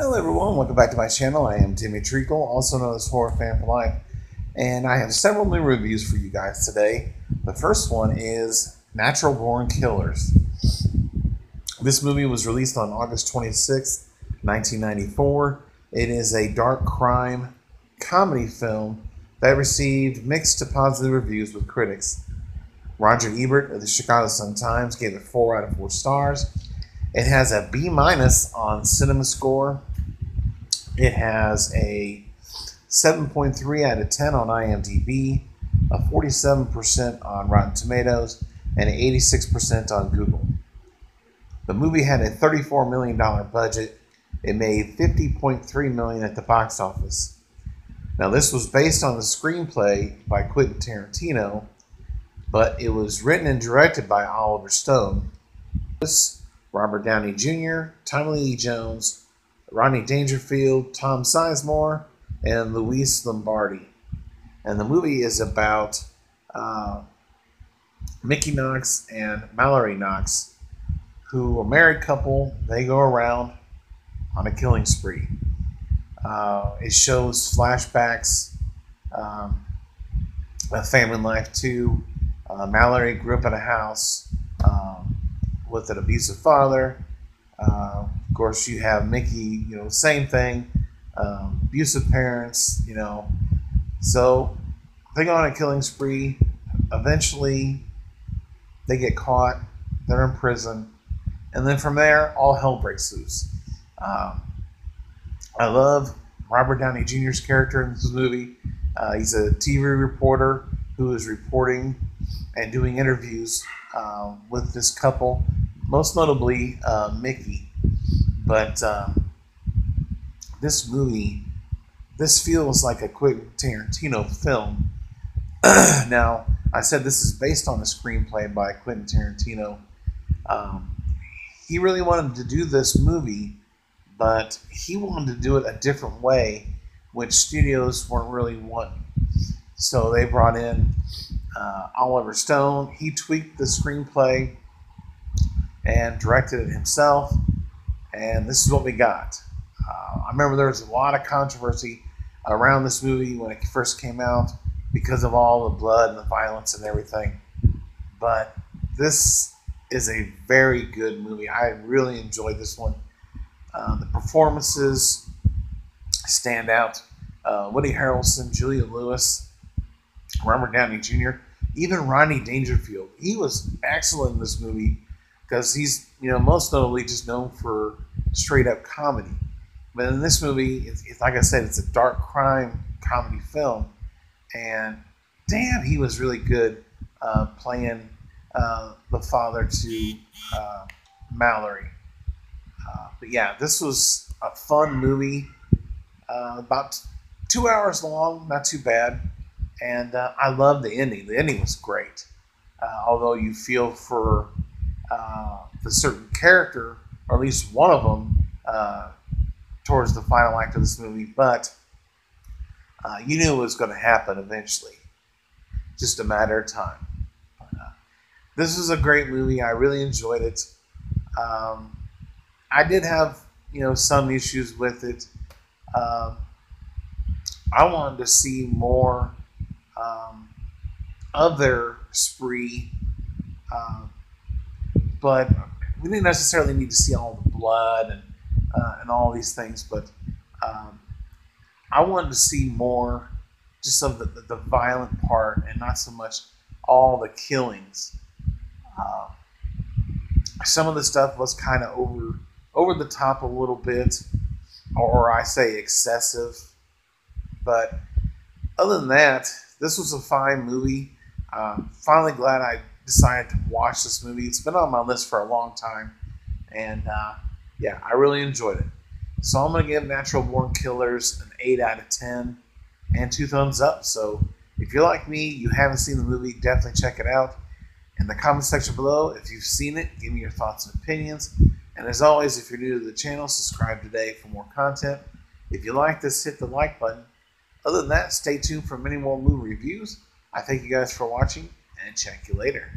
Hello everyone, welcome back to my channel. I am Timmy Treacle, also known as Horror Fan for Life, and I have several new reviews for you guys today. The first one is Natural Born Killers. This movie was released on August 26, 1994. It is a dark crime comedy film that received mixed to positive reviews with critics. Roger Ebert of the Chicago Sun-Times gave it 4 out of 4 stars. It has a B minus on Cinema Score. It has a 7.3 out of 10 on IMDb, a 47% on Rotten Tomatoes, and 86% on Google. The movie had a $34 million budget. It made 50.3 million at the box office. Now this was based on the screenplay by Quentin Tarantino, but it was written and directed by Oliver Stone. Robert Downey Jr., Tommy Lee Jones, Rodney Dangerfield, Tom Sizemore, and Louis Lombardi. And the movie is about uh, Mickey Knox and Mallory Knox, who are a married couple. They go around on a killing spree. Uh, it shows flashbacks um, of family life too. Uh, Mallory grew up in a house with an abusive father. Uh, of course, you have Mickey, you know, same thing, um, abusive parents, you know. So they go on a killing spree. Eventually, they get caught. They're in prison. And then from there, all hell breaks loose. Um, I love Robert Downey Jr.'s character in this movie. Uh, he's a TV reporter who is reporting and doing interviews uh, with this couple, most notably uh, Mickey. But um, this movie, this feels like a Quentin Tarantino film. now, I said this is based on a screenplay by Quentin Tarantino. Um, he really wanted to do this movie, but he wanted to do it a different way, which studios weren't really wanting. So they brought in uh, Oliver Stone. He tweaked the screenplay and directed it himself, and this is what we got. Uh, I remember there was a lot of controversy around this movie when it first came out because of all the blood and the violence and everything. But this is a very good movie. I really enjoyed this one. Uh, the performances stand out. Uh, Woody Harrelson, Julia Lewis, Robert Downey Jr., even Rodney Dangerfield. He was excellent in this movie because he's, you know, most notably just known for straight up comedy. But in this movie, it's, it's, like I said, it's a dark crime comedy film, and damn, he was really good uh, playing uh, the father to uh, Mallory. Uh, but yeah, this was a fun movie, uh, about two hours long, not too bad, and uh, I love the ending. The ending was great, although you feel for the certain character, or at least one of them towards the final act of this movie, but uh, you knew it was going to happen eventually. Just a matter of time. Uh, this is a great movie. I really enjoyed it. Um, I did have, you know, some issues with it. Um, I wanted to see more um, of their spree, uh, but we didn't necessarily need to see all the blood and uh, and all these things, but um, I wanted to see more just of the, the, the, violent part and not so much all the killings. Uh, some of the stuff was kind of over over the top a little bit, or I say excessive. But other than that, this was a fine movie. Um, finally, glad I decided to watch this movie. It's been on my list for a long time, and uh, yeah, I really enjoyed it. So I'm to give Natural Born Killers an 8 out of 10 and two thumbs up. So if you're like me, you haven't seen the movie, definitely check it out. In the comment section below, if you've seen it, give me your thoughts and opinions. And as always, if you're new to the channel, subscribe today for more content. If you like this, hit the like button. Other than that, stay tuned for many more movie reviews. I thank you guys for watching and check you later.